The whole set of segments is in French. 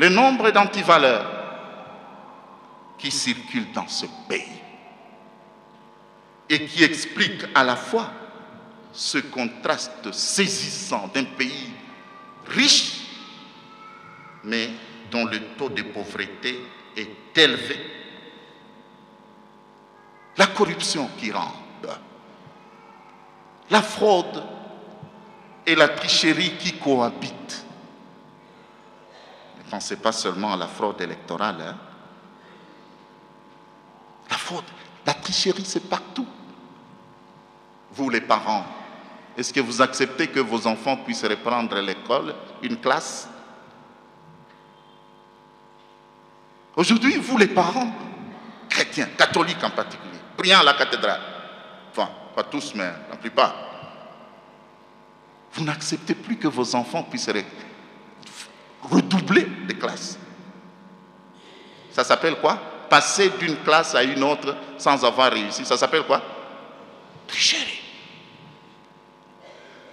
le nombre d'antivaleurs qui circulent dans ce pays et qui expliquent à la fois ce contraste saisissant d'un pays riche, mais dont le taux de pauvreté est élevé, la corruption qui rampe, la fraude et la tricherie qui cohabitent. Pensez pas seulement à la fraude électorale. Hein. La fraude, la tricherie, c'est partout. Vous les parents, est-ce que vous acceptez que vos enfants puissent reprendre l'école, une classe? Aujourd'hui, vous les parents, chrétiens, catholiques en particulier, priant à la cathédrale, enfin, pas tous, mais la plupart, vous n'acceptez plus que vos enfants puissent redoubler des classes. Ça s'appelle quoi? Passer d'une classe à une autre sans avoir réussi. Ça s'appelle quoi? Tricherie.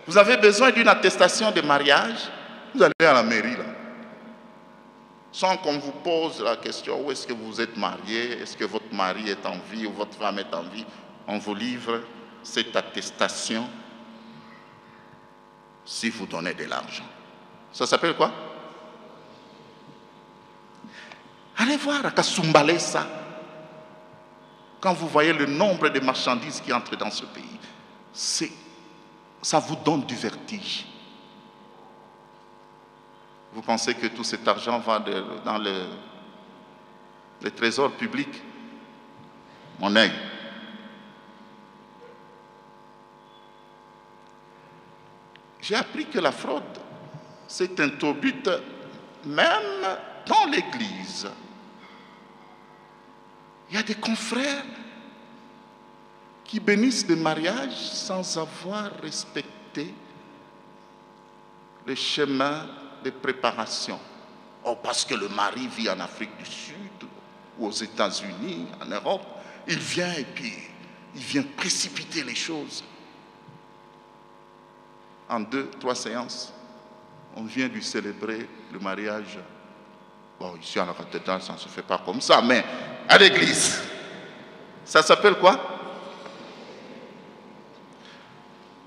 Vous avez besoin d'une attestation de mariage, vous allez à la mairie là. Sans qu'on vous pose la question où est-ce que vous êtes marié, est-ce que votre mari est en vie ou votre femme est en vie, on vous livre cette attestation si vous donnez de l'argent. Ça s'appelle quoi? Allez voir à Kasumbalesa. Quand vous voyez le nombre de marchandises qui entrent dans ce pays, c'est ça vous donne du vertige. Vous pensez que tout cet argent va dans le, le trésor public? Mon œil. J'ai appris que la fraude s'est introduite même dans l'Église. Il y a des confrères qui bénissent des mariages sans avoir respecté le chemin de préparation. Oh, parce que le mari vit en Afrique du Sud, ou aux États-Unis, en Europe, il vient et puis il vient précipiter les choses. En deux, trois séances, on vient lui célébrer le mariage. Bon, ici à la cathédrale, ça ne se fait pas comme ça, mais à l'église, ça s'appelle quoi?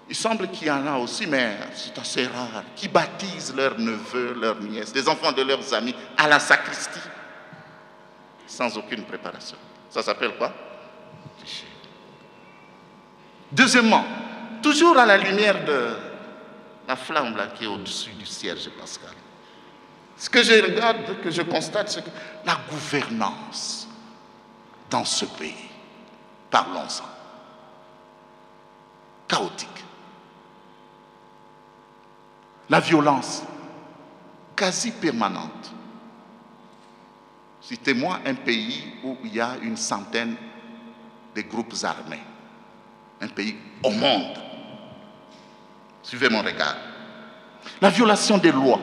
Il semble qu'il y en a aussi, mais c'est assez rare, qui baptisent leurs neveux, leurs nièces, les enfants de leurs amis à la sacristie, sans aucune préparation. Ça s'appelle quoi? Deuxièmement, toujours à la lumière de la flamme qui est au-dessus du cierge pascal, ce que je regarde, que je constate, c'est que la gouvernance dans ce pays, parlons-en, chaotique la violence quasi permanente. Citez-moi un pays où il y a une centaine de groupes armés. Un pays au monde. Suivez mon regard. La violation des lois.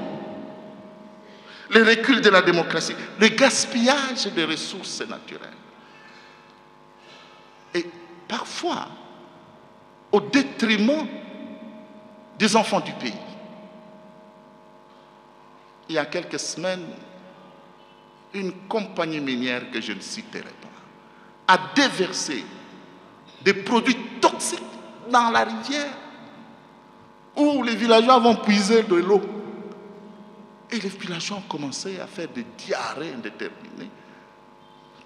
Le recul de la démocratie. Le gaspillage des ressources naturelles. Et parfois, au détriment des enfants du pays il y a quelques semaines, une compagnie minière que je ne citerai pas a déversé des produits toxiques dans la rivière où les villageois vont puiser de l'eau. Et les villageois ont commencé à faire des diarrhées indéterminées,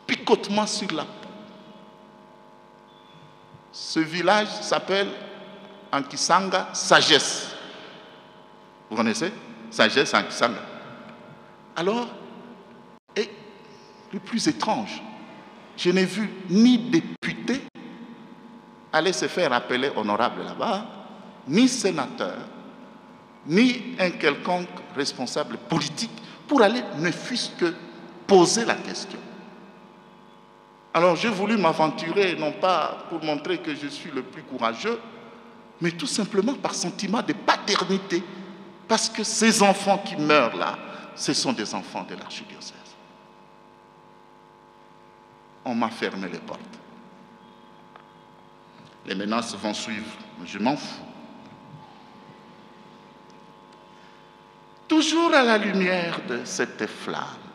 picotement sur la. Ce village s'appelle Ankisanga Sagesse. Vous connaissez? Sagesse Ankisanga. Alors, et le plus étrange, je n'ai vu ni député aller se faire appeler honorable là-bas, ni sénateur, ni un quelconque responsable politique pour aller ne fût-ce que poser la question. Alors j'ai voulu m'aventurer, non pas pour montrer que je suis le plus courageux, mais tout simplement par sentiment de paternité. Parce que ces enfants qui meurent là, ce sont des enfants de l'archidiocèse. On m'a fermé les portes. Les menaces vont suivre, je m'en fous. toujours à la lumière de cette flamme,